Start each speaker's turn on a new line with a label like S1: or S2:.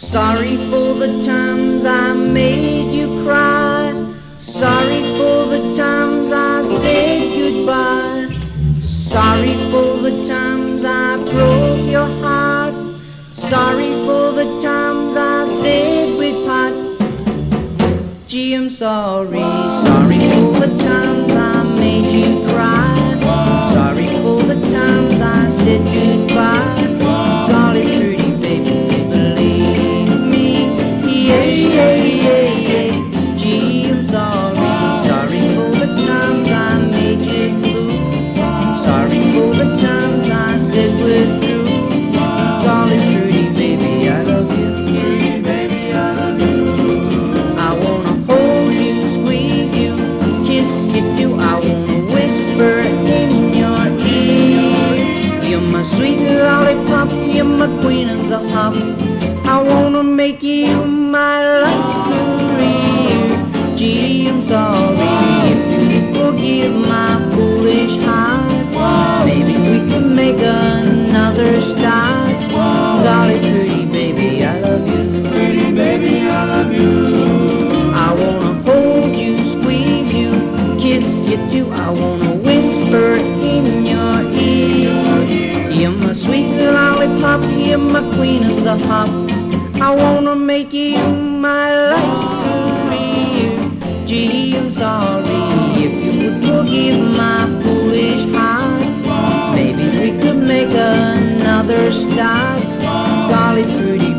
S1: Sorry for the times I made you cry. Sorry for the times I said goodbye. Sorry for the times I broke your heart. Sorry for the times I said we'd part. Gee, I'm sorry, sorry for the times I made you cry. Sorry for the times I said we're through. Golly, pretty baby, I love you. Pretty baby, I love you. I wanna hold you, squeeze you, kiss you too. I wanna whisper in your ear. You're my sweet lollipop, you're my queen of the hop. I wanna make you my life's Golly, pretty baby, I love you. Pretty baby, I love you. I wanna hold you, squeeze you, kiss you too. I wanna whisper in your ear. You're my sweet lollipop, you're my queen of the hop. I wanna make you my life's career. Gee, I'm sorry if you would forgive my foolish heart. Maybe we could make another start pretty